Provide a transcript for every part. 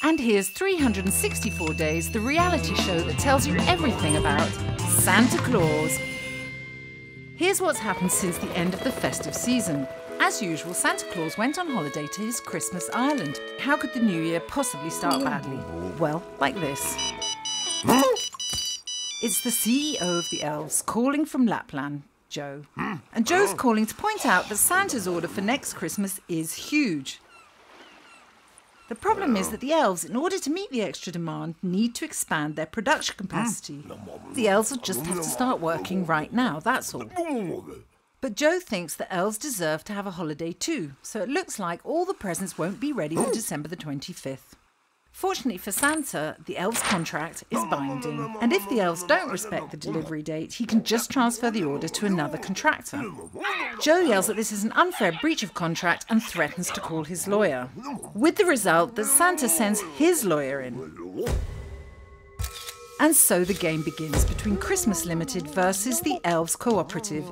And here's 364 Days, the reality show that tells you everything about Santa Claus. Here's what's happened since the end of the festive season. As usual, Santa Claus went on holiday to his Christmas island. How could the new year possibly start badly? Well, like this. It's the CEO of the elves calling from Lapland, Joe. And Joe's calling to point out that Santa's order for next Christmas is huge. The problem is that the elves, in order to meet the extra demand, need to expand their production capacity. Hmm. The elves will just have to start working right now, that's all. But Joe thinks the elves deserve to have a holiday too, so it looks like all the presents won't be ready for December the 25th. Fortunately for Santa, the elves' contract is binding, and if the elves don't respect the delivery date, he can just transfer the order to another contractor. Joe yells that this is an unfair breach of contract and threatens to call his lawyer, with the result that Santa sends his lawyer in. And so the game begins between Christmas Limited versus the Elves Cooperative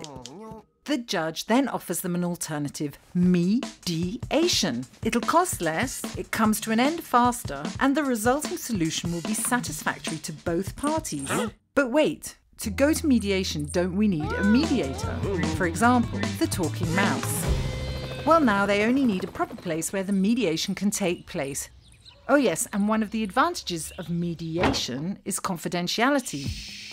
the judge then offers them an alternative mediation. It'll cost less, it comes to an end faster, and the resulting solution will be satisfactory to both parties. But wait, to go to mediation, don't we need a mediator? For example, the talking mouse. Well, now they only need a proper place where the mediation can take place. Oh, yes, and one of the advantages of mediation is confidentiality.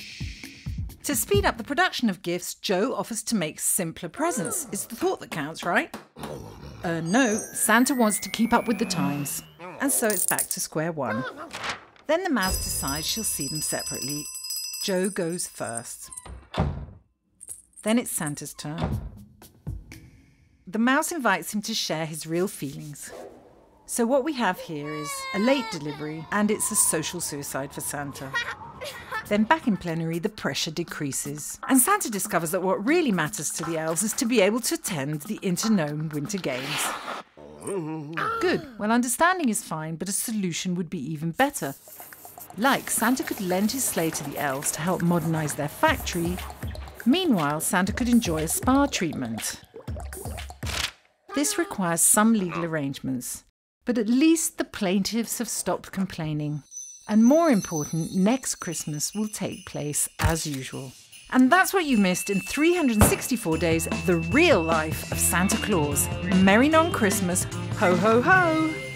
To speed up the production of gifts, Joe offers to make simpler presents. It's the thought that counts, right? Uh, no, Santa wants to keep up with the times. And so it's back to square one. Then the mouse decides she'll see them separately. Joe goes first. Then it's Santa's turn. The mouse invites him to share his real feelings. So what we have here is a late delivery, and it's a social suicide for Santa. Then back in plenary, the pressure decreases. And Santa discovers that what really matters to the elves is to be able to attend the Intergnome Winter Games. Good. Well, understanding is fine, but a solution would be even better. Like, Santa could lend his sleigh to the elves to help modernise their factory. Meanwhile, Santa could enjoy a spa treatment. This requires some legal arrangements, but at least the plaintiffs have stopped complaining. And more important, next Christmas will take place as usual. And that's what you missed in 364 days the real life of Santa Claus. Merry non Christmas, ho ho ho!